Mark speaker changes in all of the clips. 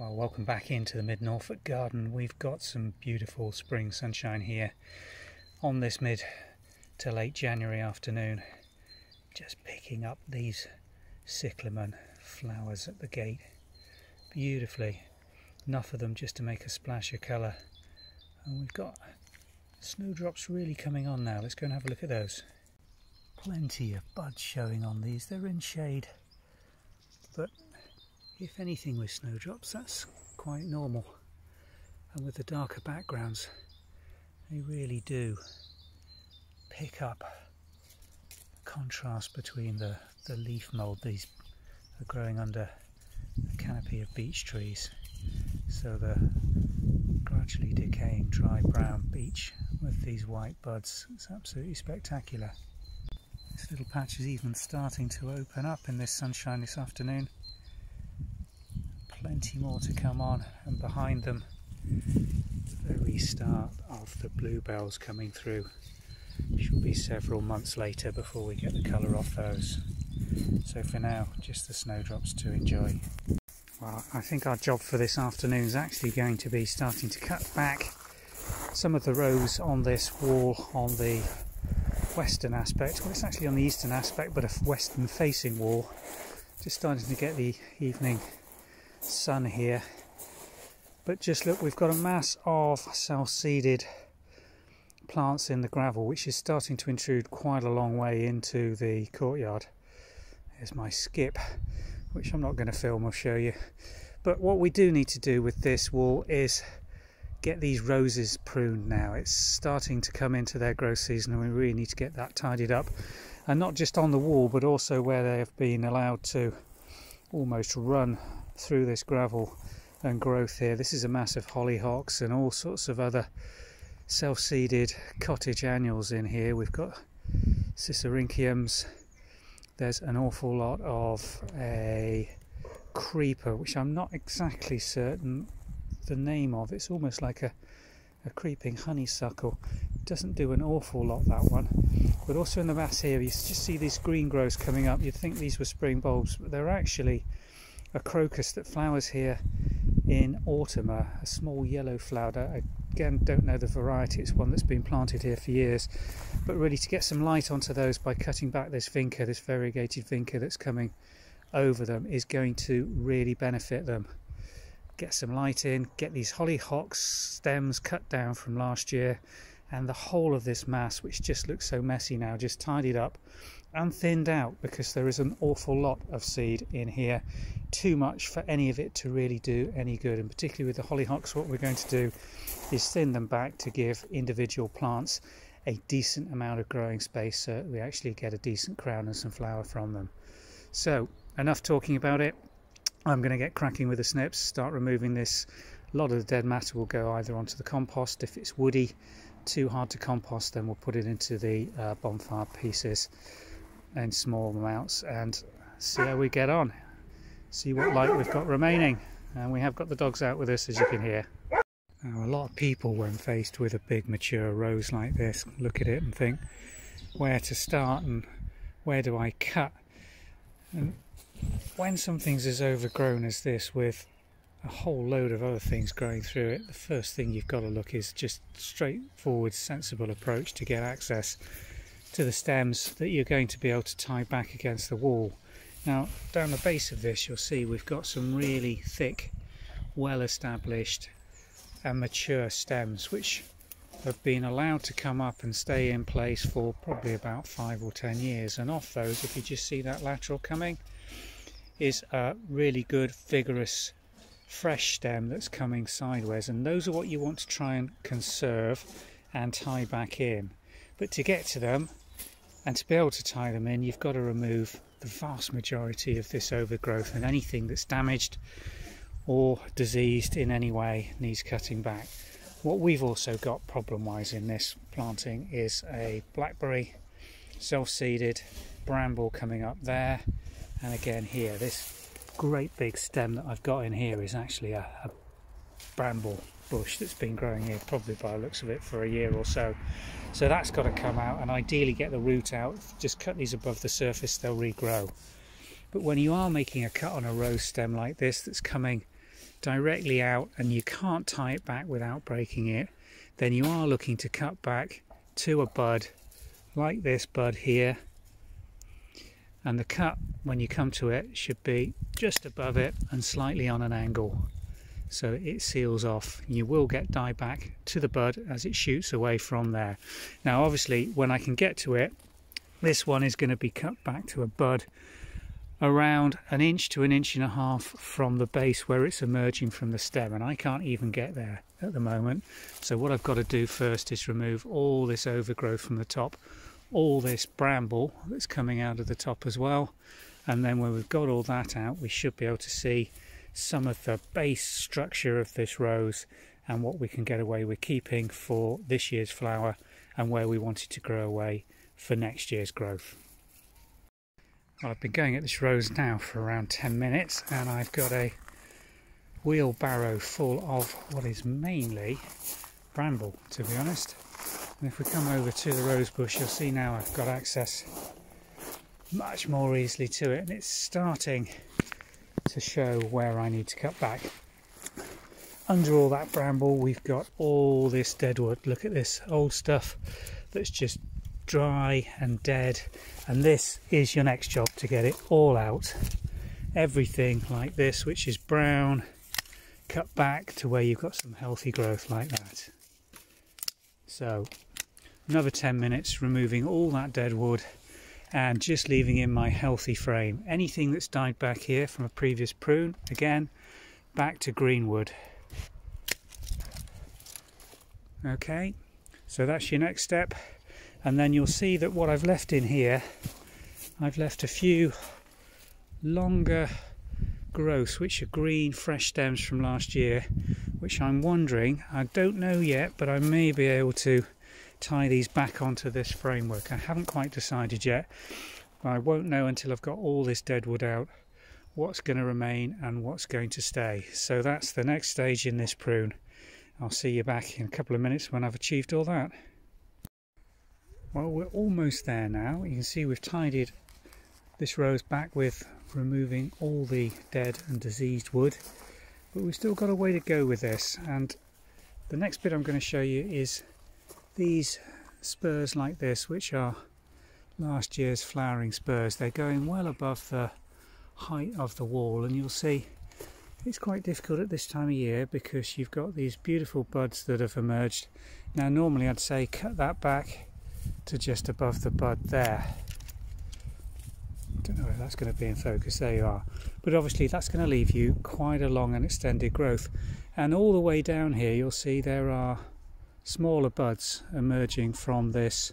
Speaker 1: Well, welcome back into the Mid Norfolk garden. We've got some beautiful spring sunshine here on this mid to late January afternoon. Just picking up these cyclamen flowers at the gate beautifully. Enough of them just to make a splash of colour. And we've got snowdrops really coming on now. Let's go and have a look at those. Plenty of buds showing on these. They're in shade. But if anything with snowdrops, that's quite normal. And with the darker backgrounds, they really do pick up contrast between the, the leaf mould these are growing under a canopy of beech trees. So the gradually decaying dry brown beech with these white buds, it's absolutely spectacular. This little patch is even starting to open up in this sunshine this afternoon plenty more to come on and behind them the restart of the bluebells coming through. Should be several months later before we get the colour off those. So for now just the snowdrops to enjoy. Well I think our job for this afternoon is actually going to be starting to cut back some of the rows on this wall on the western aspect. Well it's actually on the eastern aspect but a western facing wall. Just starting to get the evening sun here. But just look, we've got a mass of self-seeded plants in the gravel, which is starting to intrude quite a long way into the courtyard. Here's my skip, which I'm not going to film, I'll show you. But what we do need to do with this wall is get these roses pruned now. It's starting to come into their growth season and we really need to get that tidied up. And not just on the wall, but also where they have been allowed to almost run through this gravel and growth here. This is a mass of hollyhocks and all sorts of other self-seeded cottage annuals in here. We've got sisyrinchiums. There's an awful lot of a creeper, which I'm not exactly certain the name of. It's almost like a, a creeping honeysuckle. Doesn't do an awful lot, that one. But also in the mass here, you just see these green growths coming up. You'd think these were spring bulbs, but they're actually a crocus that flowers here in autumn, a, a small yellow flower. I, again, don't know the variety, it's one that's been planted here for years. But really, to get some light onto those by cutting back this vinca, this variegated vinca that's coming over them, is going to really benefit them. Get some light in, get these hollyhocks stems cut down from last year, and the whole of this mass, which just looks so messy now, just tidied up and thinned out because there is an awful lot of seed in here. Too much for any of it to really do any good and particularly with the hollyhocks what we're going to do is thin them back to give individual plants a decent amount of growing space so we actually get a decent crown and some flower from them. So enough talking about it. I'm going to get cracking with the snips start removing this. A lot of the dead matter will go either onto the compost. If it's woody too hard to compost then we'll put it into the uh, bonfire pieces in small amounts and see how we get on. See what light we've got remaining. And we have got the dogs out with us as you can hear. Now a lot of people when faced with a big mature rose like this look at it and think where to start and where do I cut. And when something's as overgrown as this with a whole load of other things growing through it, the first thing you've got to look is just straightforward, sensible approach to get access to the stems that you're going to be able to tie back against the wall. Now down the base of this you'll see we've got some really thick, well established and mature stems which have been allowed to come up and stay in place for probably about five or ten years. And off those if you just see that lateral coming is a really good vigorous fresh stem that's coming sideways. And those are what you want to try and conserve and tie back in. But to get to them and to be able to tie them in, you've got to remove the vast majority of this overgrowth and anything that's damaged or diseased in any way needs cutting back. What we've also got problem wise in this planting is a blackberry self-seeded bramble coming up there and again here this great big stem that I've got in here is actually a, a bramble bush that's been growing here probably by the looks of it for a year or so. So that's got to come out and ideally get the root out. Just cut these above the surface, they'll regrow. But when you are making a cut on a rose stem like this that's coming directly out and you can't tie it back without breaking it, then you are looking to cut back to a bud like this bud here and the cut when you come to it should be just above it and slightly on an angle so it seals off. You will get die back to the bud as it shoots away from there. Now obviously when I can get to it this one is going to be cut back to a bud around an inch to an inch and a half from the base where it's emerging from the stem and I can't even get there at the moment. So what I've got to do first is remove all this overgrowth from the top all this bramble that's coming out of the top as well and then when we've got all that out we should be able to see some of the base structure of this rose and what we can get away with keeping for this year's flower and where we want it to grow away for next year's growth. I've been going at this rose now for around 10 minutes and I've got a wheelbarrow full of what is mainly bramble to be honest. And if we come over to the rose bush you'll see now I've got access much more easily to it and it's starting to show where I need to cut back. Under all that bramble we've got all this dead wood. Look at this old stuff that's just dry and dead and this is your next job to get it all out everything like this which is brown cut back to where you've got some healthy growth like that so another 10 minutes removing all that dead wood and just leaving in my healthy frame anything that's died back here from a previous prune again back to greenwood. okay so that's your next step and then you'll see that what I've left in here I've left a few longer growths which are green fresh stems from last year which I'm wondering I don't know yet but I may be able to tie these back onto this framework I haven't quite decided yet I won't know until I've got all this dead wood out what's going to remain and what's going to stay so that's the next stage in this prune I'll see you back in a couple of minutes when I've achieved all that well, we're almost there now. You can see we've tidied this rose back with removing all the dead and diseased wood, but we've still got a way to go with this. And the next bit I'm going to show you is these spurs like this, which are last year's flowering spurs. They're going well above the height of the wall, and you'll see it's quite difficult at this time of year because you've got these beautiful buds that have emerged. Now, normally I'd say cut that back to just above the bud there. I don't know if that's going to be in focus, there you are. But obviously that's going to leave you quite a long and extended growth. And all the way down here you'll see there are smaller buds emerging from this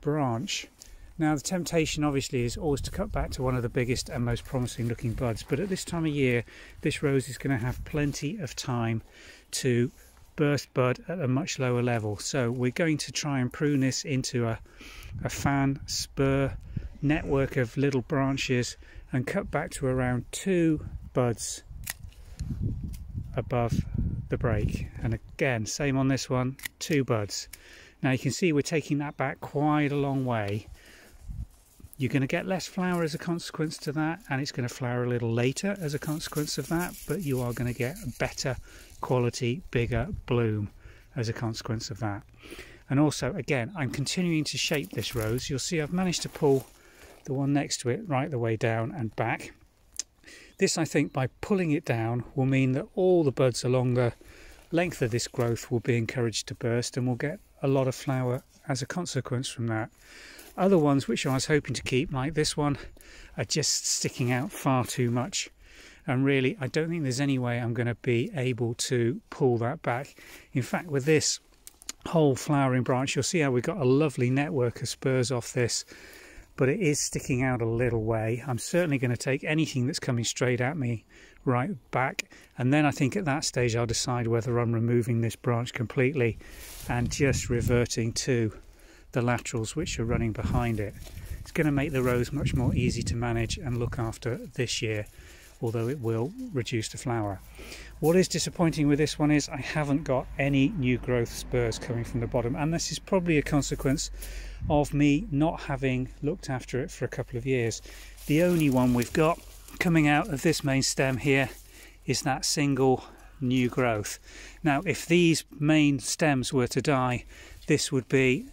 Speaker 1: branch. Now the temptation obviously is always to cut back to one of the biggest and most promising looking buds, but at this time of year this rose is going to have plenty of time to burst bud at a much lower level. So we're going to try and prune this into a, a fan spur network of little branches and cut back to around two buds above the break. And again, same on this one, two buds. Now you can see we're taking that back quite a long way. You're going to get less flower as a consequence to that, and it's going to flower a little later as a consequence of that, but you are going to get a better quality, bigger bloom as a consequence of that. And also, again, I'm continuing to shape this rose. You'll see I've managed to pull the one next to it right the way down and back. This, I think, by pulling it down will mean that all the buds along the length of this growth will be encouraged to burst and we'll get a lot of flower as a consequence from that. Other ones which I was hoping to keep, like this one, are just sticking out far too much. And really I don't think there's any way I'm going to be able to pull that back. In fact with this whole flowering branch you'll see how we've got a lovely network of spurs off this but it is sticking out a little way. I'm certainly going to take anything that's coming straight at me right back. And then I think at that stage I'll decide whether I'm removing this branch completely and just reverting to the laterals which are running behind it. It's going to make the rose much more easy to manage and look after this year although it will reduce the flower. What is disappointing with this one is I haven't got any new growth spurs coming from the bottom and this is probably a consequence of me not having looked after it for a couple of years. The only one we've got coming out of this main stem here is that single new growth. Now, if these main stems were to die, this would be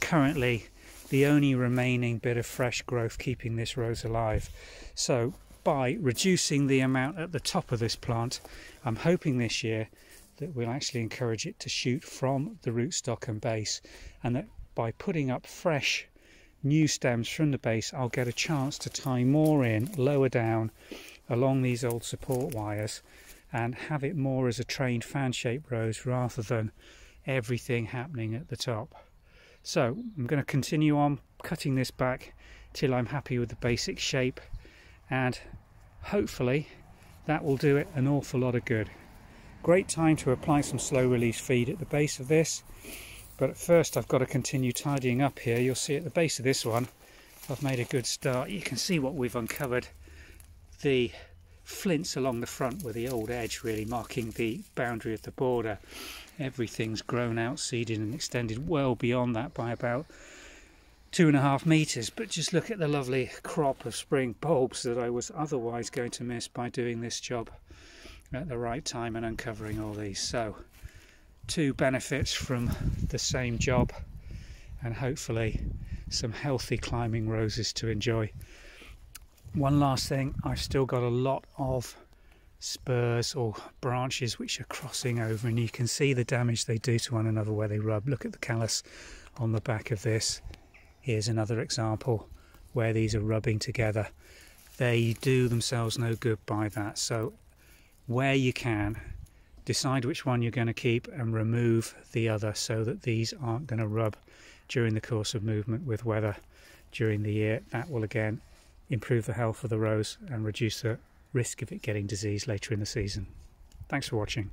Speaker 1: currently the only remaining bit of fresh growth keeping this rose alive. So, by reducing the amount at the top of this plant, I'm hoping this year that we'll actually encourage it to shoot from the rootstock and base, and that by putting up fresh new stems from the base, I'll get a chance to tie more in lower down along these old support wires and have it more as a trained fan shaped rose rather than everything happening at the top. So I'm going to continue on cutting this back till I'm happy with the basic shape and hopefully that will do it an awful lot of good. Great time to apply some slow release feed at the base of this but at first I've got to continue tidying up here. You'll see at the base of this one I've made a good start. You can see what we've uncovered. The flints along the front with the old edge really marking the boundary of the border. Everything's grown out, seeded and extended well beyond that by about two and a half meters. But just look at the lovely crop of spring bulbs that I was otherwise going to miss by doing this job at the right time and uncovering all these. So, two benefits from the same job, and hopefully some healthy climbing roses to enjoy. One last thing, I've still got a lot of spurs or branches which are crossing over and you can see the damage they do to one another where they rub. Look at the callus on the back of this. Here's another example where these are rubbing together. They do themselves no good by that. So where you can, decide which one you're going to keep and remove the other so that these aren't going to rub during the course of movement with weather during the year. That will again improve the health of the rose and reduce the risk of it getting disease later in the season. Thanks for watching.